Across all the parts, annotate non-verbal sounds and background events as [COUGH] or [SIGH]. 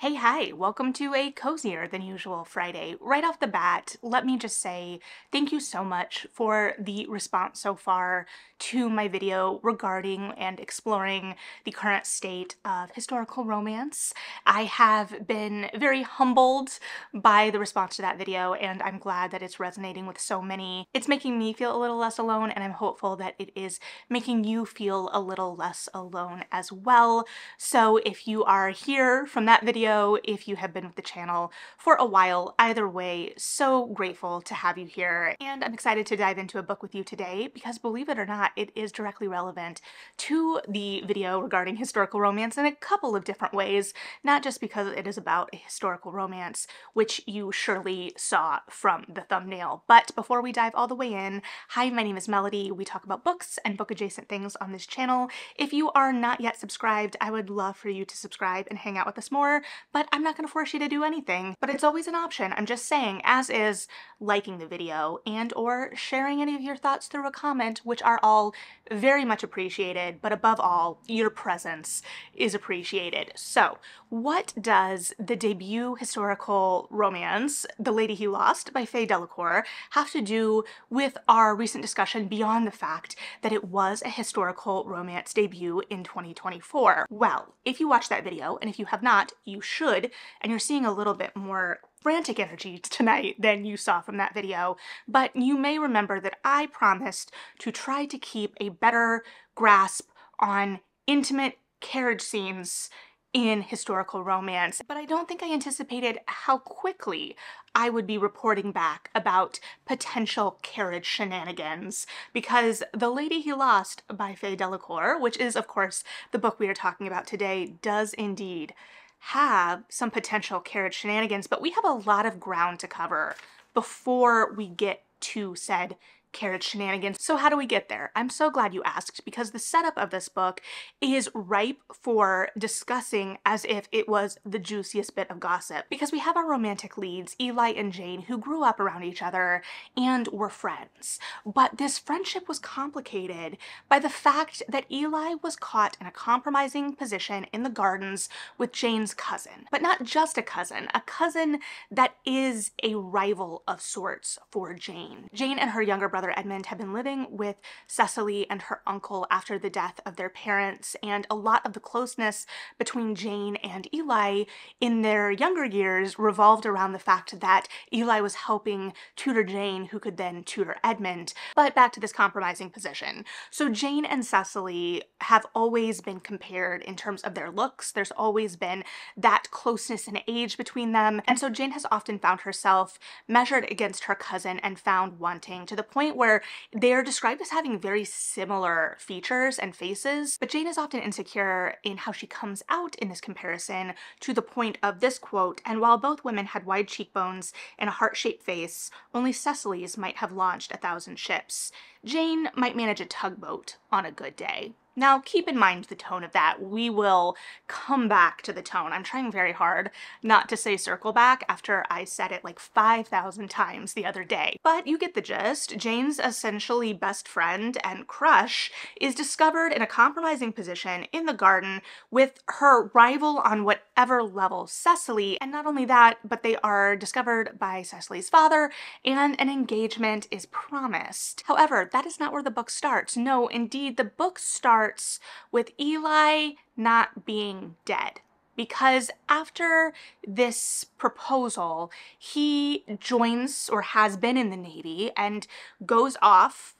Hey, hi, welcome to a cozier than usual Friday. Right off the bat, let me just say thank you so much for the response so far to my video regarding and exploring the current state of historical romance. I have been very humbled by the response to that video and I'm glad that it's resonating with so many. It's making me feel a little less alone and I'm hopeful that it is making you feel a little less alone as well. So if you are here from that video video if you have been with the channel for a while. Either way, so grateful to have you here. And I'm excited to dive into a book with you today because believe it or not, it is directly relevant to the video regarding historical romance in a couple of different ways, not just because it is about a historical romance, which you surely saw from the thumbnail. But before we dive all the way in, hi, my name is Melody. We talk about books and book adjacent things on this channel. If you are not yet subscribed, I would love for you to subscribe and hang out with us more but I'm not going to force you to do anything. But it's always an option. I'm just saying, as is liking the video and or sharing any of your thoughts through a comment, which are all very much appreciated, but above all, your presence is appreciated. So what does the debut historical romance, The Lady He Lost by Faye Delacour, have to do with our recent discussion beyond the fact that it was a historical romance debut in 2024? Well, if you watched that video, and if you have not, you should, and you're seeing a little bit more frantic energy [LAUGHS] tonight than you saw from that video, but you may remember that I promised to try to keep a better grasp on intimate carriage scenes in historical romance, but I don't think I anticipated how quickly I would be reporting back about potential carriage shenanigans because The Lady He Lost by Faye Delacour, which is of course the book we are talking about today, does indeed have some potential carriage shenanigans, but we have a lot of ground to cover before we get to said carriage shenanigans. So how do we get there? I'm so glad you asked because the setup of this book is ripe for discussing as if it was the juiciest bit of gossip because we have our romantic leads, Eli and Jane, who grew up around each other and were friends. But this friendship was complicated by the fact that Eli was caught in a compromising position in the gardens with Jane's cousin. But not just a cousin, a cousin that is a rival of sorts for Jane. Jane and her younger brother brother Edmund had been living with Cecily and her uncle after the death of their parents, and a lot of the closeness between Jane and Eli in their younger years revolved around the fact that Eli was helping tutor Jane, who could then tutor Edmund. But back to this compromising position. So Jane and Cecily have always been compared in terms of their looks. There's always been that closeness in age between them. And so Jane has often found herself measured against her cousin and found wanting to the point point where they're described as having very similar features and faces, but Jane is often insecure in how she comes out in this comparison to the point of this quote, and while both women had wide cheekbones and a heart-shaped face, only Cecily's might have launched a thousand ships. Jane might manage a tugboat on a good day. Now keep in mind the tone of that. We will come back to the tone. I'm trying very hard not to say circle back after I said it like 5,000 times the other day. But you get the gist. Jane's essentially best friend and crush is discovered in a compromising position in the garden with her rival on whatever level, Cecily. And not only that, but they are discovered by Cecily's father and an engagement is promised. However, that is not where the book starts. No, indeed, the book starts starts with Eli not being dead. Because after this proposal, he joins or has been in the Navy and goes off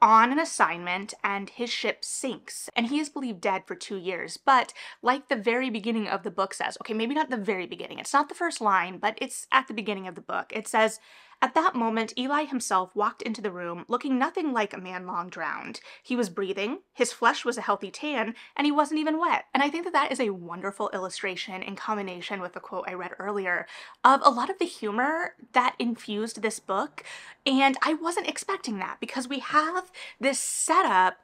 on an assignment and his ship sinks. And he is believed dead for two years. But like the very beginning of the book says okay maybe not the very beginning it's not the first line but it's at the beginning of the book. It says at that moment, Eli himself walked into the room looking nothing like a man long drowned. He was breathing, his flesh was a healthy tan, and he wasn't even wet. And I think that that is a wonderful illustration in combination with the quote I read earlier of a lot of the humor that infused this book. And I wasn't expecting that because we have this setup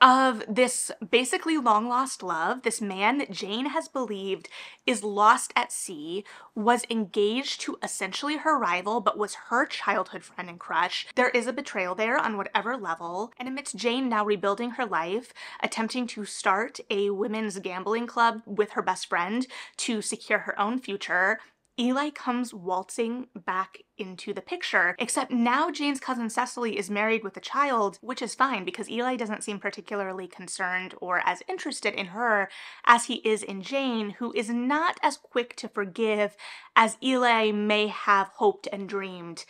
of this basically long lost love. This man that Jane has believed is lost at sea, was engaged to essentially her rival, but was her childhood friend and crush. There is a betrayal there on whatever level. And amidst Jane now rebuilding her life, attempting to start a women's gambling club with her best friend to secure her own future, Eli comes waltzing back into the picture, except now Jane's cousin Cecily is married with a child, which is fine because Eli doesn't seem particularly concerned or as interested in her as he is in Jane, who is not as quick to forgive as Eli may have hoped and dreamed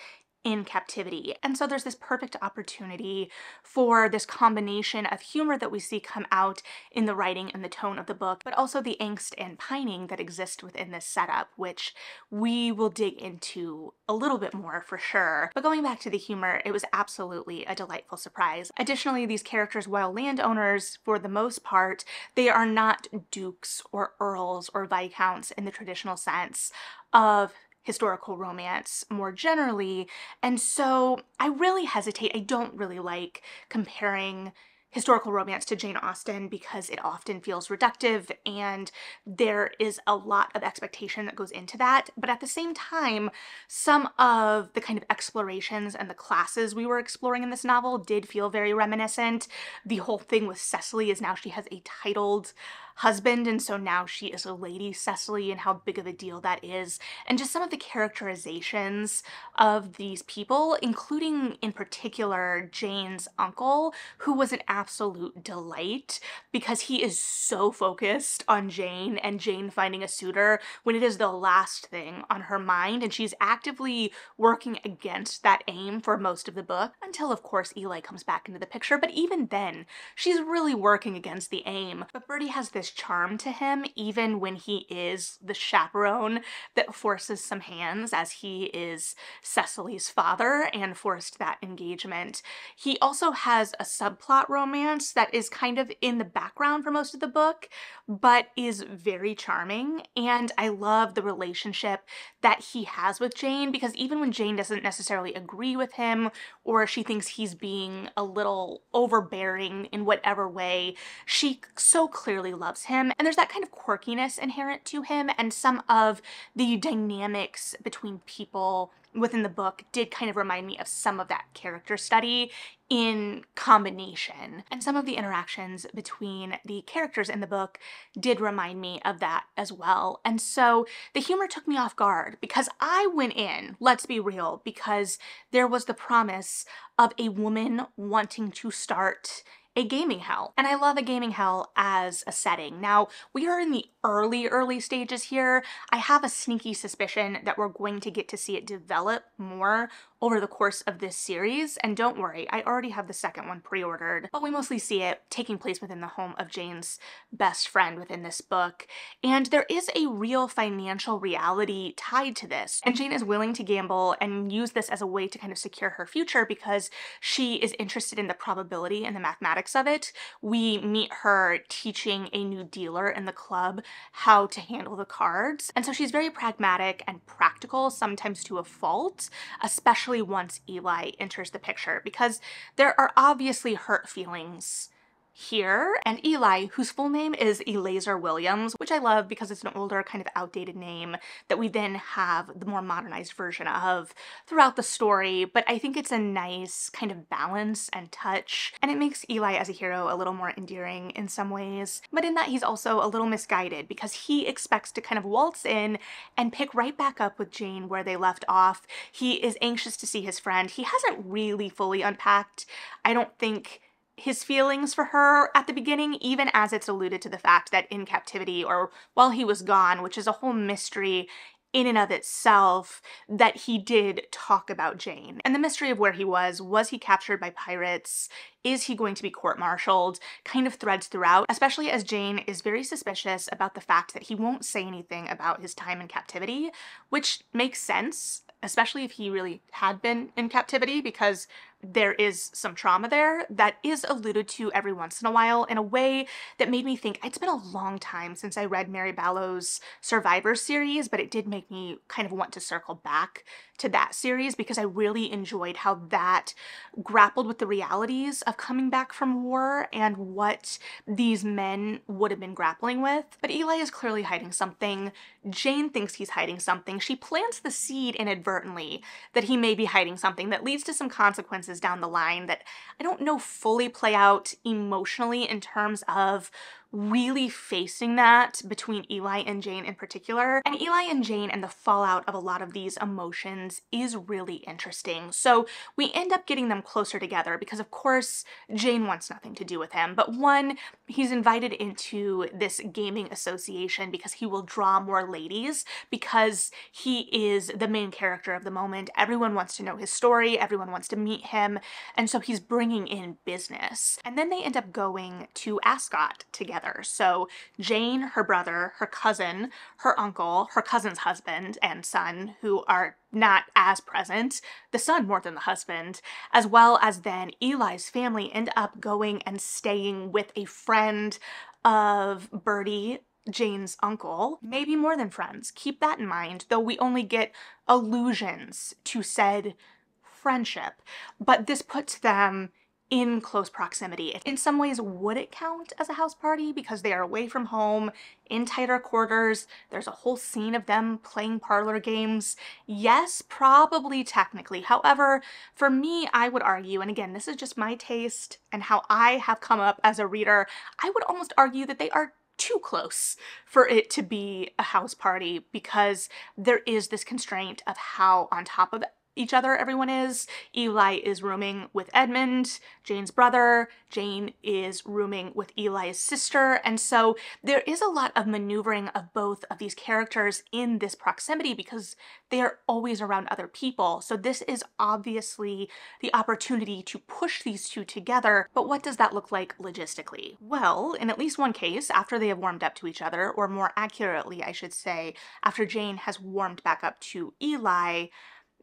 in captivity. And so there's this perfect opportunity for this combination of humor that we see come out in the writing and the tone of the book, but also the angst and pining that exist within this setup, which we will dig into a little bit more for sure. But going back to the humor, it was absolutely a delightful surprise. Additionally, these characters, while landowners for the most part, they are not dukes or earls or viscounts in the traditional sense of historical romance more generally. And so I really hesitate. I don't really like comparing historical romance to Jane Austen because it often feels reductive and there is a lot of expectation that goes into that. But at the same time, some of the kind of explorations and the classes we were exploring in this novel did feel very reminiscent. The whole thing with Cecily is now she has a titled husband, and so now she is a lady Cecily, and how big of a deal that is. And just some of the characterizations of these people, including in particular Jane's uncle, who was an absolute delight because he is so focused on Jane and Jane finding a suitor when it is the last thing on her mind, and she's actively working against that aim for most of the book until, of course, Eli comes back into the picture. But even then, she's really working against the aim. But Bertie has this charm to him, even when he is the chaperone that forces some hands, as he is Cecily's father and forced that engagement. He also has a subplot romance that is kind of in the background for most of the book, but is very charming. And I love the relationship that he has with Jane because even when Jane doesn't necessarily agree with him or she thinks he's being a little overbearing in whatever way, she so clearly loves loves him. And there's that kind of quirkiness inherent to him and some of the dynamics between people within the book did kind of remind me of some of that character study in combination. And some of the interactions between the characters in the book did remind me of that as well. And so the humor took me off guard because I went in, let's be real, because there was the promise of a woman wanting to start a gaming hell. And I love a gaming hell as a setting. Now, we are in the early, early stages here. I have a sneaky suspicion that we're going to get to see it develop more over the course of this series. And don't worry, I already have the second one pre-ordered, but we mostly see it taking place within the home of Jane's best friend within this book. And there is a real financial reality tied to this. And Jane is willing to gamble and use this as a way to kind of secure her future because she is interested in the probability and the mathematics of it. We meet her teaching a new dealer in the club how to handle the cards. And so she's very pragmatic and practical, sometimes to a fault, especially especially once Eli enters the picture, because there are obviously hurt feelings here. And Eli, whose full name is Eleazar Williams, which I love because it's an older kind of outdated name that we then have the more modernized version of throughout the story. But I think it's a nice kind of balance and touch. And it makes Eli as a hero a little more endearing in some ways. But in that he's also a little misguided because he expects to kind of waltz in and pick right back up with Jane where they left off. He is anxious to see his friend. He hasn't really fully unpacked, I don't think, his feelings for her at the beginning, even as it's alluded to the fact that in captivity or while he was gone, which is a whole mystery in and of itself, that he did talk about Jane. And the mystery of where he was, was he captured by pirates? Is he going to be court-martialed? Kind of threads throughout, especially as Jane is very suspicious about the fact that he won't say anything about his time in captivity, which makes sense especially if he really had been in captivity because there is some trauma there that is alluded to every once in a while in a way that made me think it's been a long time since I read Mary Balogh's Survivor series, but it did make me kind of want to circle back to that series because I really enjoyed how that grappled with the realities of coming back from war and what these men would have been grappling with. But Eli is clearly hiding something. Jane thinks he's hiding something. She plants the seed inadvertently that he may be hiding something that leads to some consequences down the line that I don't know fully play out emotionally in terms of really facing that between Eli and Jane in particular. And Eli and Jane and the fallout of a lot of these emotions is really interesting. So we end up getting them closer together because of course Jane wants nothing to do with him. But one, he's invited into this gaming association because he will draw more ladies because he is the main character of the moment. Everyone wants to know his story. Everyone wants to meet him. And so he's bringing in business. And then they end up going to Ascot together together. So Jane, her brother, her cousin, her uncle, her cousin's husband and son, who are not as present, the son more than the husband, as well as then Eli's family end up going and staying with a friend of Bertie, Jane's uncle, maybe more than friends. Keep that in mind, though we only get allusions to said friendship. But this puts them in close proximity. In some ways, would it count as a house party because they are away from home, in tighter quarters, there's a whole scene of them playing parlor games? Yes, probably technically. However, for me, I would argue, and again, this is just my taste and how I have come up as a reader, I would almost argue that they are too close for it to be a house party because there is this constraint of how on top of each other everyone is. Eli is rooming with Edmund, Jane's brother. Jane is rooming with Eli's sister. And so there is a lot of maneuvering of both of these characters in this proximity because they are always around other people. So this is obviously the opportunity to push these two together. But what does that look like logistically? Well, in at least one case, after they have warmed up to each other, or more accurately, I should say, after Jane has warmed back up to Eli,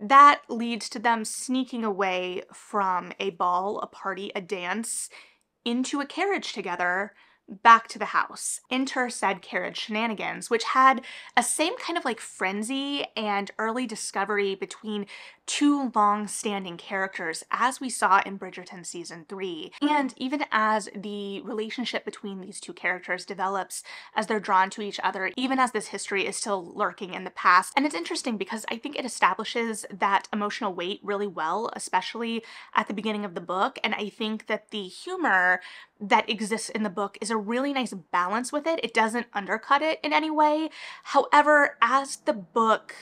that leads to them sneaking away from a ball, a party, a dance into a carriage together back to the house. Enter said carriage shenanigans, which had a same kind of like frenzy and early discovery between two long-standing characters as we saw in Bridgerton season 3 and even as the relationship between these two characters develops as they're drawn to each other even as this history is still lurking in the past and it's interesting because I think it establishes that emotional weight really well especially at the beginning of the book and I think that the humor that exists in the book is a really nice balance with it. It doesn't undercut it in any way. However, as the book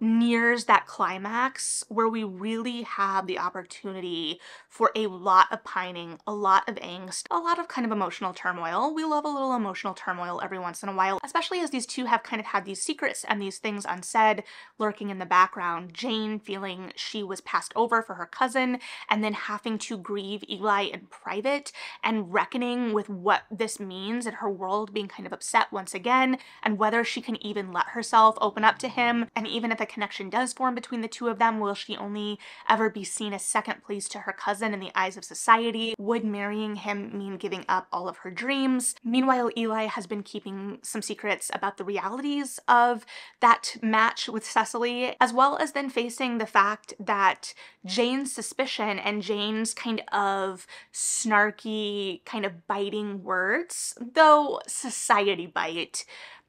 nears that climax where we really have the opportunity for a lot of pining, a lot of angst, a lot of kind of emotional turmoil. We love a little emotional turmoil every once in a while, especially as these two have kind of had these secrets and these things unsaid lurking in the background. Jane feeling she was passed over for her cousin and then having to grieve Eli in private and reckoning with what this means and her world being kind of upset once again and whether she can even let herself open up to him and even if a connection does form between the two of them, will she only ever be seen as second place to her cousin in the eyes of society? Would marrying him mean giving up all of her dreams? Meanwhile, Eli has been keeping some secrets about the realities of that match with Cecily, as well as then facing the fact that Jane's suspicion and Jane's kind of snarky, kind of biting words, though society bite,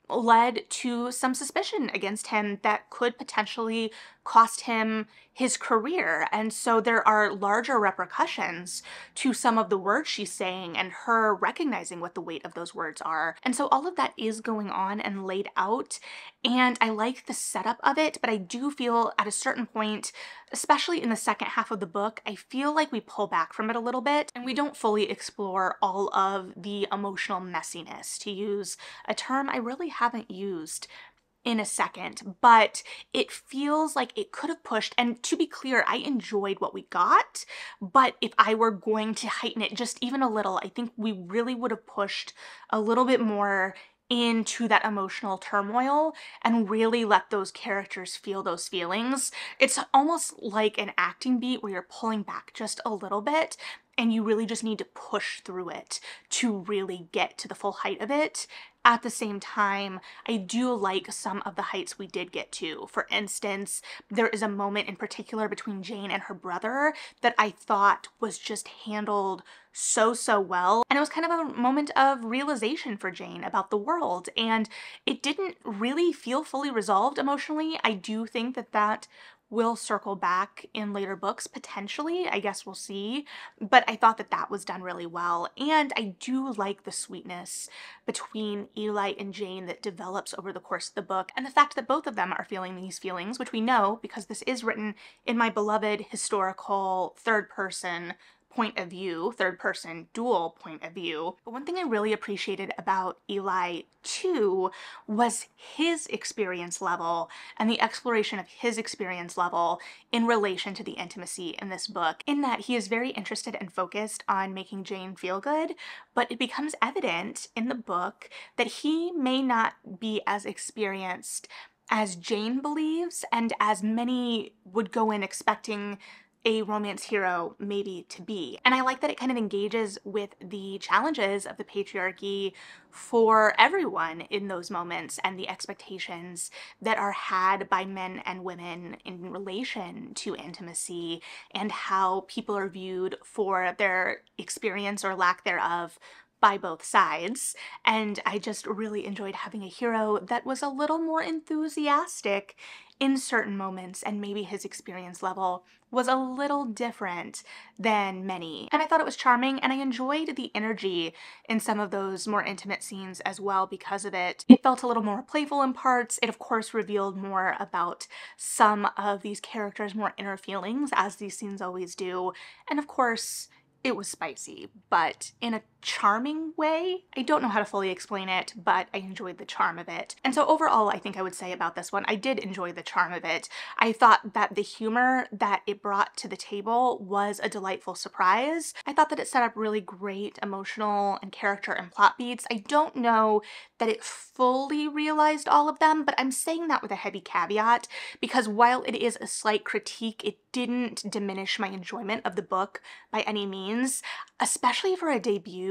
led to some suspicion against him that could potentially cost him his career. And so there are larger repercussions to some of the words she's saying and her recognizing what the weight of those words are. And so all of that is going on and laid out. And I like the setup of it, but I do feel at a certain point, especially in the second half of the book, I feel like we pull back from it a little bit and we don't fully explore all of the emotional messiness, to use a term I really haven't used in a second, but it feels like it could have pushed. And to be clear, I enjoyed what we got, but if I were going to heighten it just even a little, I think we really would have pushed a little bit more into that emotional turmoil and really let those characters feel those feelings. It's almost like an acting beat where you're pulling back just a little bit and you really just need to push through it to really get to the full height of it. At the same time, I do like some of the heights we did get to. For instance, there is a moment in particular between Jane and her brother that I thought was just handled so, so well. And it was kind of a moment of realization for Jane about the world. And it didn't really feel fully resolved emotionally. I do think that that will circle back in later books potentially i guess we'll see but i thought that that was done really well and i do like the sweetness between eli and jane that develops over the course of the book and the fact that both of them are feeling these feelings which we know because this is written in my beloved historical third person point of view, third person dual point of view. But one thing I really appreciated about Eli too was his experience level and the exploration of his experience level in relation to the intimacy in this book, in that he is very interested and focused on making Jane feel good, but it becomes evident in the book that he may not be as experienced as Jane believes and as many would go in expecting a romance hero maybe to be. And I like that it kind of engages with the challenges of the patriarchy for everyone in those moments and the expectations that are had by men and women in relation to intimacy and how people are viewed for their experience or lack thereof by both sides. And I just really enjoyed having a hero that was a little more enthusiastic in certain moments and maybe his experience level was a little different than many. And I thought it was charming and I enjoyed the energy in some of those more intimate scenes as well because of it. It felt a little more playful in parts. It of course revealed more about some of these characters' more inner feelings as these scenes always do. And of course, it was spicy, but in a charming way. I don't know how to fully explain it, but I enjoyed the charm of it. And so overall, I think I would say about this one, I did enjoy the charm of it. I thought that the humor that it brought to the table was a delightful surprise. I thought that it set up really great emotional and character and plot beats. I don't know that it fully realized all of them, but I'm saying that with a heavy caveat because while it is a slight critique, it didn't diminish my enjoyment of the book by any means, especially for a debut.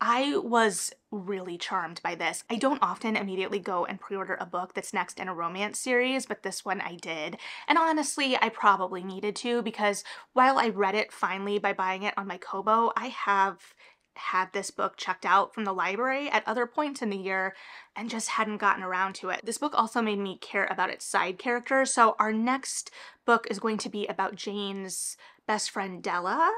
I was really charmed by this. I don't often immediately go and pre-order a book that's next in a romance series, but this one I did. And honestly, I probably needed to because while I read it finally by buying it on my Kobo, I have had this book checked out from the library at other points in the year and just hadn't gotten around to it. This book also made me care about its side characters. So our next book is going to be about Jane's best friend Della,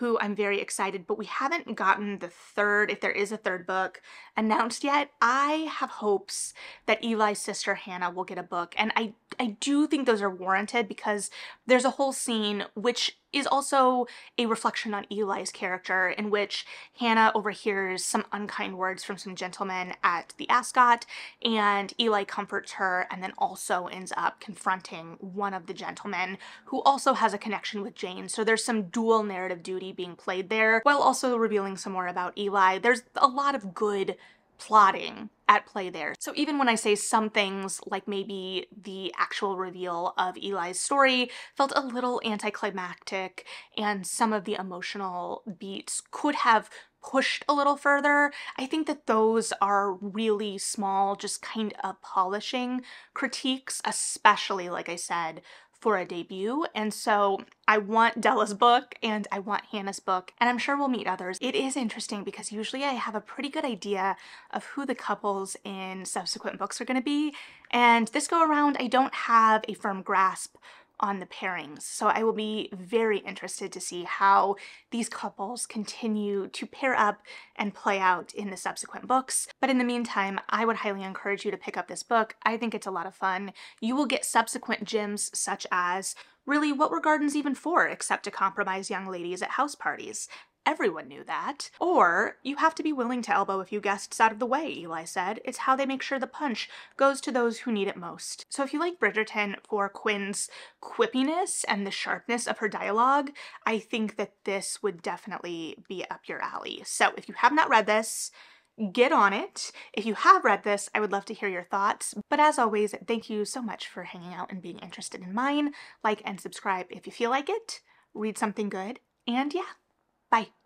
who I'm very excited, but we haven't gotten the third, if there is a third book, announced yet. I have hopes that Eli's sister Hannah will get a book, and I, I do think those are warranted because there's a whole scene which is also a reflection on Eli's character in which Hannah overhears some unkind words from some gentlemen at the Ascot and Eli comforts her and then also ends up confronting one of the gentlemen who also has a connection with Jane. So there's some dual narrative duty being played there while also revealing some more about Eli. There's a lot of good plotting at play there. So even when I say some things, like maybe the actual reveal of Eli's story felt a little anticlimactic and some of the emotional beats could have pushed a little further. I think that those are really small, just kind of polishing critiques, especially, like I said, for a debut. And so I want Della's book and I want Hannah's book, and I'm sure we'll meet others. It is interesting because usually I have a pretty good idea of who the couples in subsequent books are going to be. And this go around, I don't have a firm grasp on the pairings. So I will be very interested to see how these couples continue to pair up and play out in the subsequent books. But in the meantime, I would highly encourage you to pick up this book. I think it's a lot of fun. You will get subsequent gems such as Really, what were gardens even for except to compromise young ladies at house parties? Everyone knew that. Or, you have to be willing to elbow a few guests out of the way, Eli said. It's how they make sure the punch goes to those who need it most. So if you like Bridgerton for Quinn's quippiness and the sharpness of her dialogue, I think that this would definitely be up your alley. So if you have not read this, get on it. If you have read this, I would love to hear your thoughts. But as always, thank you so much for hanging out and being interested in mine. Like and subscribe if you feel like it. Read something good. And yeah, bye.